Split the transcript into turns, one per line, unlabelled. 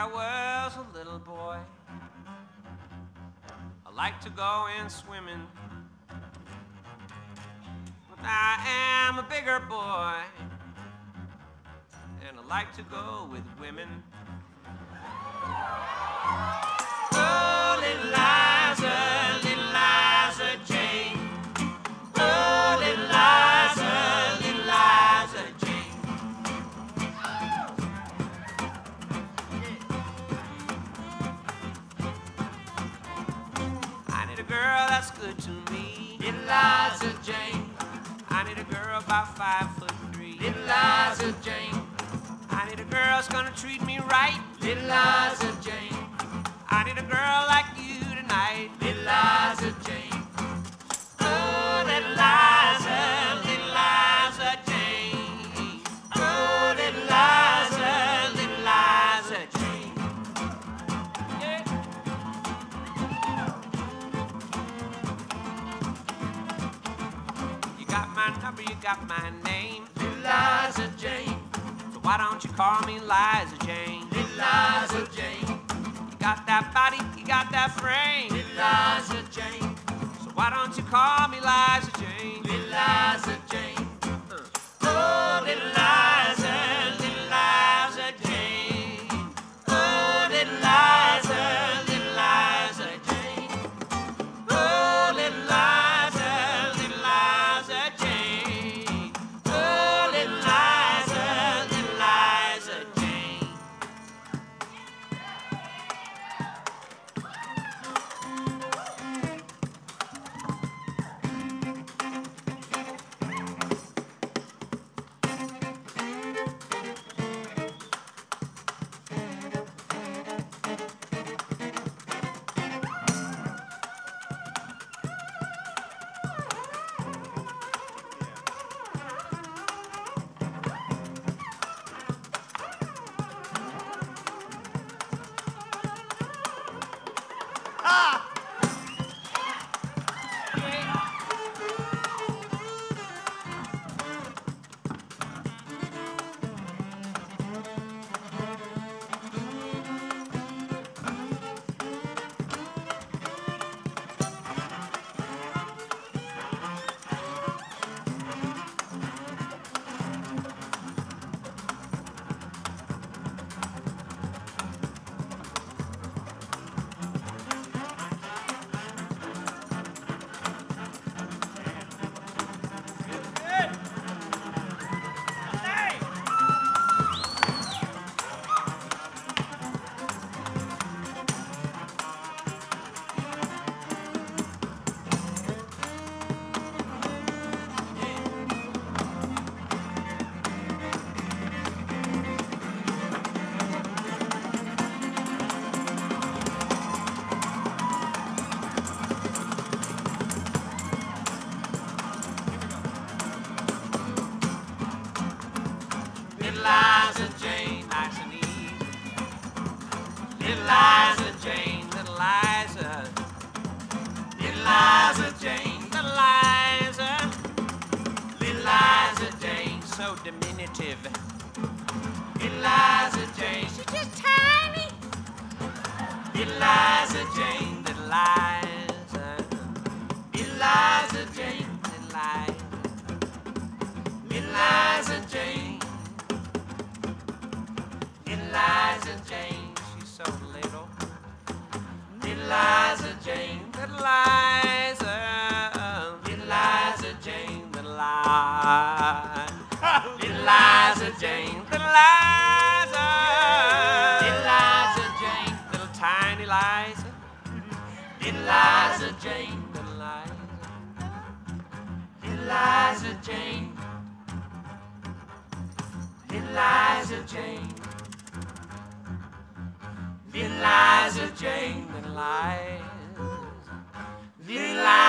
I was a little boy, I liked to go in swimming. But I am a bigger boy, and I like to go with women. Girl that's good to me. Little Liza Jane. I need a girl about five foot three. Little Liza Jane. I need a girl that's gonna treat me right. Little Liza Jane. I need a girl like you tonight. Little Liza Jane. Got my name. Liza Jane. So why don't you call me Liza Jane? Liza Jane. You got that body, you got that frame. Liza Jane. So why don't you call me Liza Jane? Liza Little Liza Jane, little Liza. Little Liza Jane, little Liza. Little Liza Jane, so diminutive. Little Liza Jane, she's just tiny. Little Liza Jane, Jane, little Liza. Eliza Jane, little Liza. Eliza Jane, little tiny Liza. Eliza Jane, little Liza. Eliza Jane. Eliza Jane. Eliza Jane, little Liza. Little Liza.